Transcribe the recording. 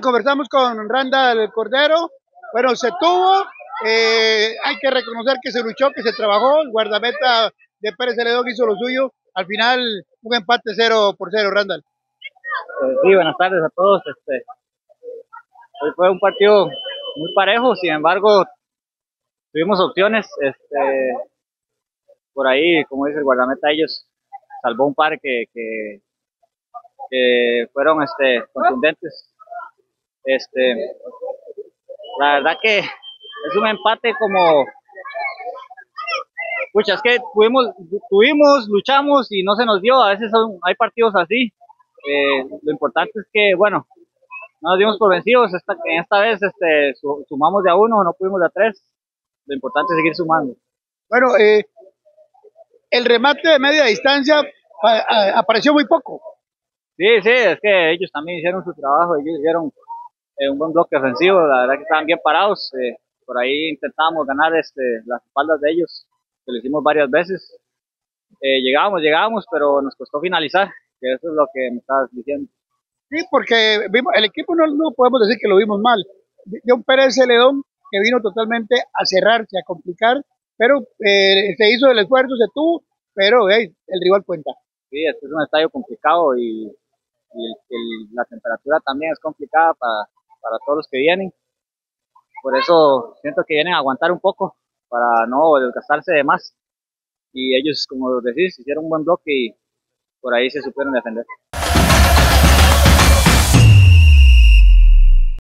Conversamos con Randall Cordero. Bueno, se tuvo. Eh, hay que reconocer que se luchó, que se trabajó. El guardameta de Pérez Celedón hizo lo suyo. Al final, un empate cero por cero, Randall. Eh, sí, buenas tardes a todos. Este, hoy fue un partido muy parejo, sin embargo, tuvimos opciones. Este, por ahí, como dice el guardameta, ellos salvó un par que, que, que fueron este, contundentes. Este, la verdad que es un empate como, pucha, es que tuvimos, tuvimos, luchamos y no se nos dio. A veces son, hay partidos así. Eh, lo importante es que, bueno, no nos dimos por vencidos. Esta, esta vez este, sumamos de a uno, no pudimos de a tres. Lo importante es seguir sumando. Bueno, eh, el remate de media distancia apareció muy poco. Sí, sí, es que ellos también hicieron su trabajo, ellos hicieron eh, un buen bloque ofensivo, la verdad que estaban bien parados. Eh, por ahí intentamos ganar este, las espaldas de ellos, que lo hicimos varias veces. Eh, llegábamos, llegábamos, pero nos costó finalizar, que eso es lo que me estabas diciendo. Sí, porque vimos, el equipo no, no podemos decir que lo vimos mal. un Pérez Celedón que vino totalmente a cerrarse, a complicar, pero eh, se hizo el esfuerzo, se tuvo, pero el rival cuenta. Sí, este es un estadio complicado y, y la temperatura también es complicada para, para todos los que vienen. Por eso siento que vienen a aguantar un poco para no desgastarse de más. Y ellos, como decís, hicieron un buen bloque y por ahí se supieron defender.